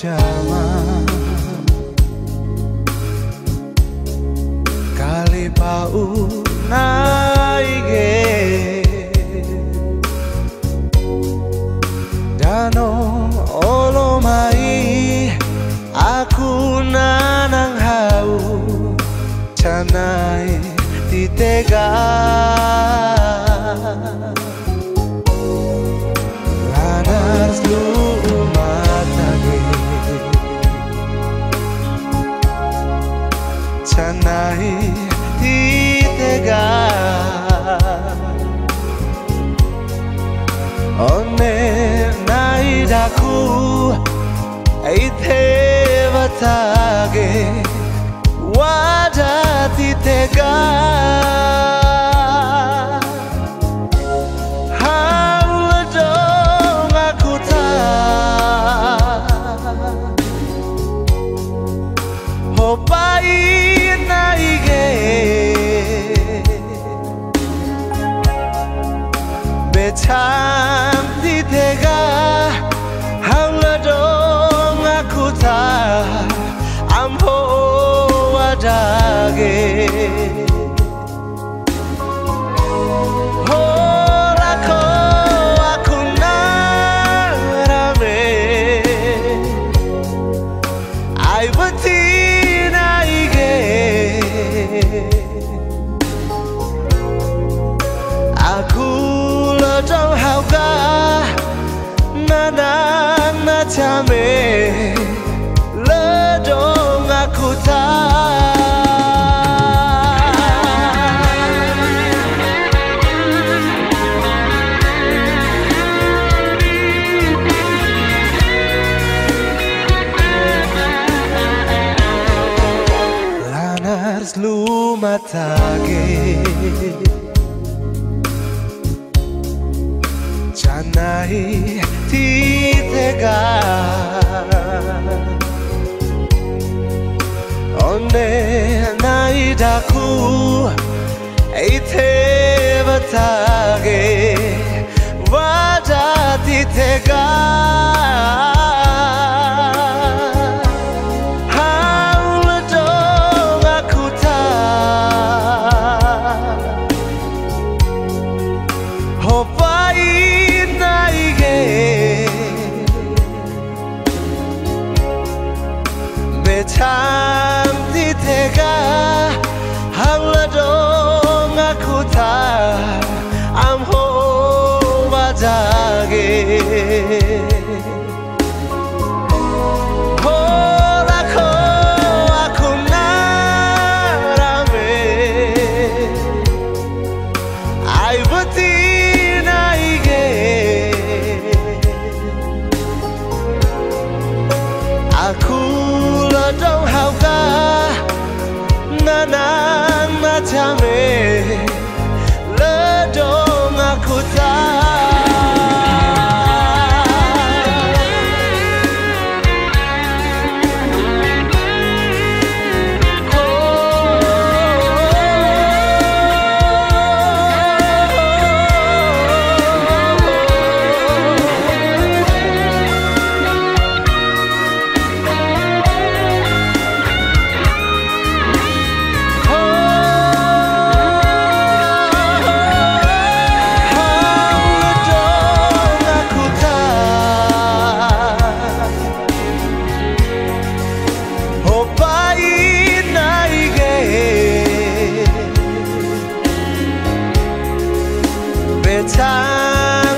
bersama Kali pau naige Dano olomai Aku nanang hau Canai titega 언제 날이라고 이태바타게 와자티 때가 하울정아쿠타 오 근데 참 니네가 한라정 아쿠다 암호와 자게 आगे जाना ही थीगा ओने नाई डाकू इथे बतागे वाजा 哭了东好哥，娜娜娜家妹，乐东阿姑在。time